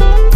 you.